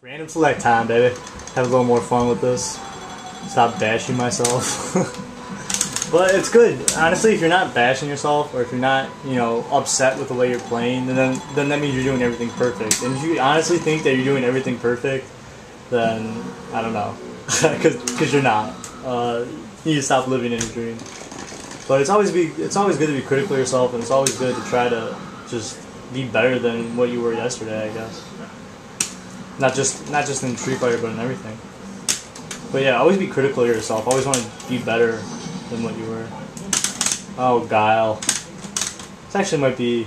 Random select time, baby. Have a little more fun with this. Stop bashing myself. but it's good. Honestly, if you're not bashing yourself or if you're not, you know, upset with the way you're playing, then then that means you're doing everything perfect. And if you honestly think that you're doing everything perfect, then I don't know, because you're not. Uh, you need to stop living in a dream. But it's always be it's always good to be critical of yourself, and it's always good to try to just be better than what you were yesterday. I guess. Not just not just in Street Fighter, but in everything. But yeah, always be critical of yourself. Always want to be better than what you were. Oh, Guile. This actually might be.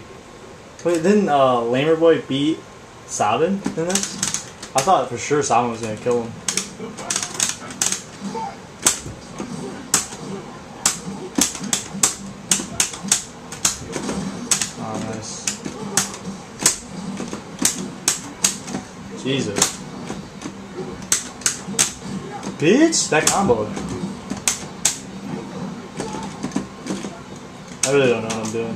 Wait, didn't uh, Lamer Boy beat Sabin in this? I thought for sure Sabin was gonna kill him. Oh, nice. Jesus. Bitch, that combo. I really don't know what I'm doing.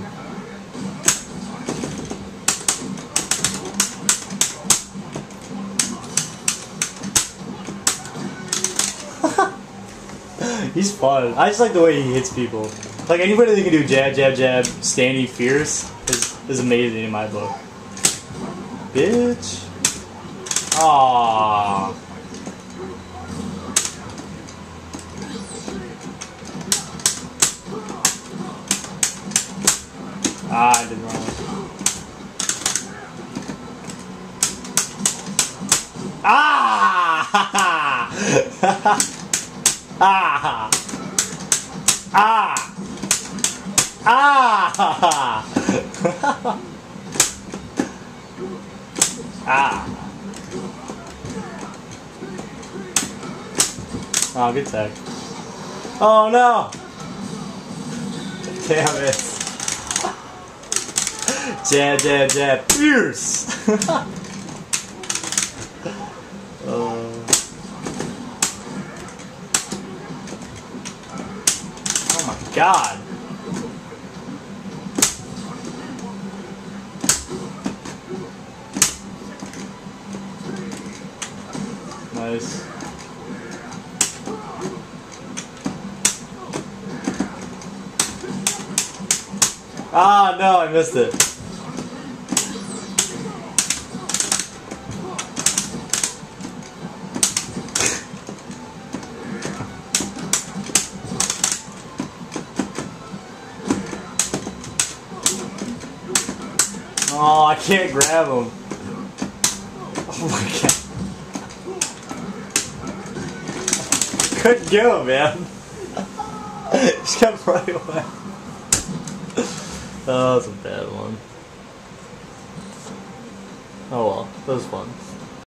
He's fun. I just like the way he hits people. Like anybody that can do jab, jab, jab, standing fierce is, is amazing in my book. Bitch. Aww. Ah, I did wrong. Ah! ah! Ah! Ah! ah! Oh, good tag. Oh no! Damn it. Jab, jab, jab. Fierce! uh. Oh my god. Nice. Ah, no, I missed it. Oh, I can't grab him. Oh my god. Couldn't get him, man. Just kept running away. That was a bad one. Oh well, that was fun.